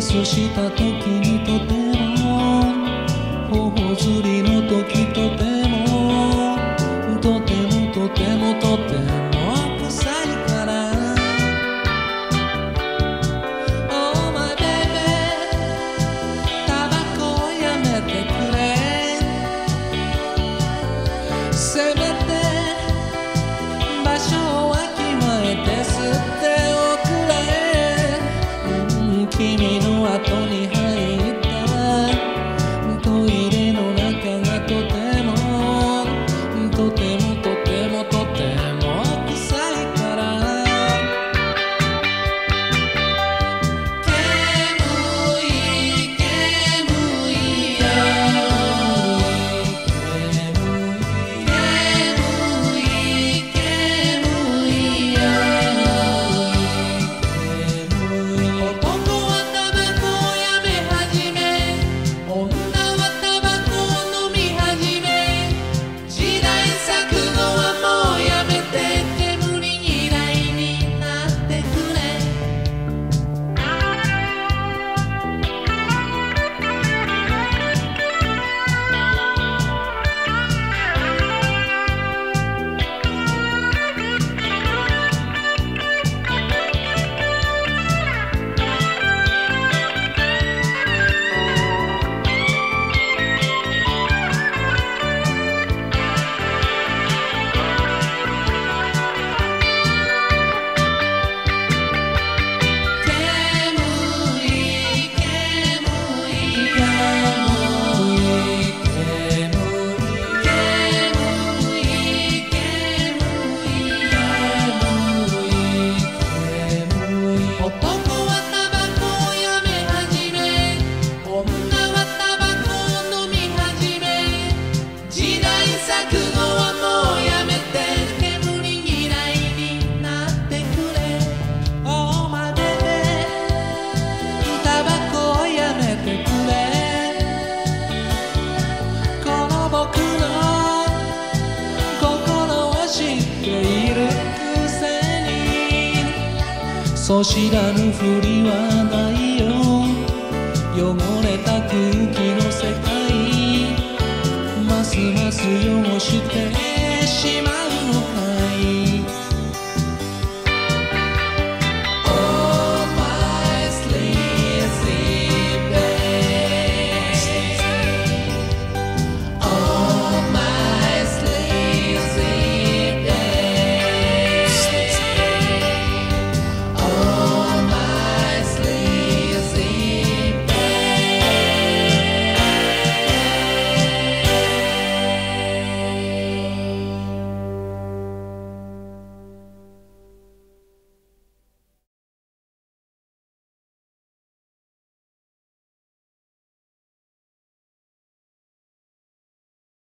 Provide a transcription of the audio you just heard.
スした時にとても頬ずりの時とてもとてもとてもとても臭いから。Oh my baby タバコをやめてくれ。そ知らぬふりはないよ。汚れた空気の世界。ますます汚して